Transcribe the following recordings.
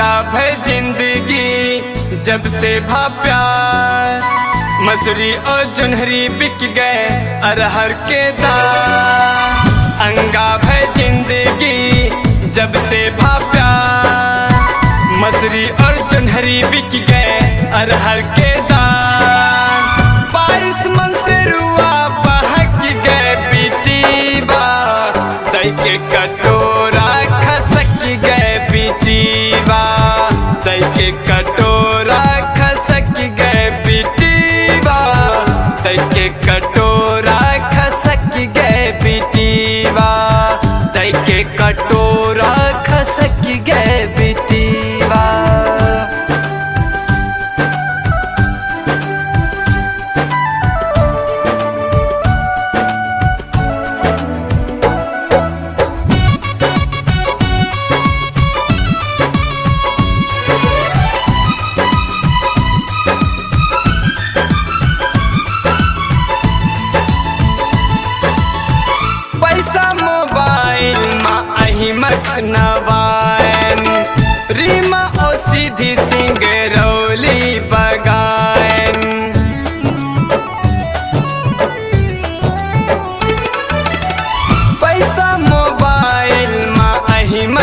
अंगा भय ज़िंदगी जब से भाप्या। मसूरी और जुनहरी बिक गए अरहर के दार अंगा भय ज़िंदगी जब से भाप्या। मसूरी और जुनहरी बिक गए अरहर के दार के कटोरा खसक गए बिटीवा के कटोरा खसक गए बिटीवा के कटोरा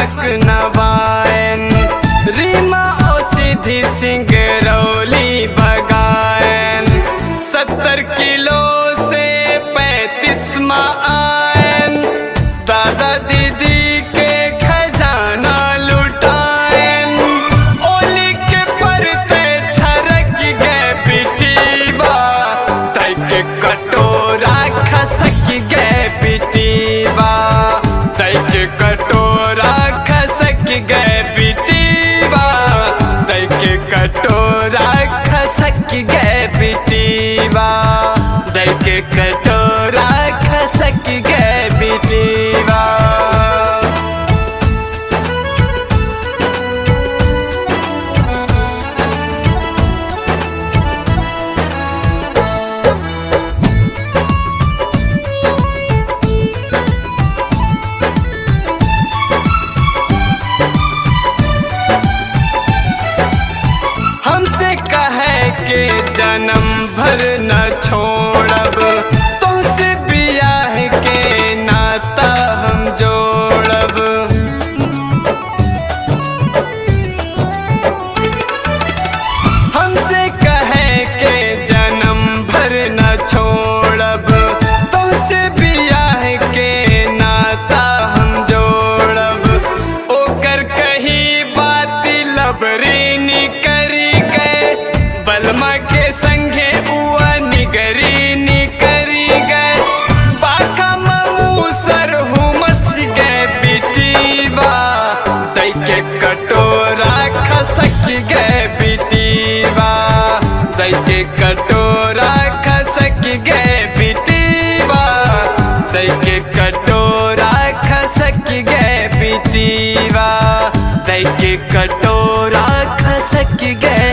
अही नवायन रीमा ओ सिद्धि सिंह रौली बगायन। सत्तर किलो से पैंतीस मा दई के जन्म भर न छोड़ब। तुमसे बियाह के नाता हम जोड़ब। हमसे कहे के जन्म भर न छोड़ब। तुमसे बियाह के नाता हम जोड़ब। ओकर कही बात लबरी निकरी खाई के कटोरा खसक गए बिटीवा। दई के कटोरा खसक गए बिटीवा। दई के कटोरा खसक गए बिटीवा। दई के कटोरा खसक गए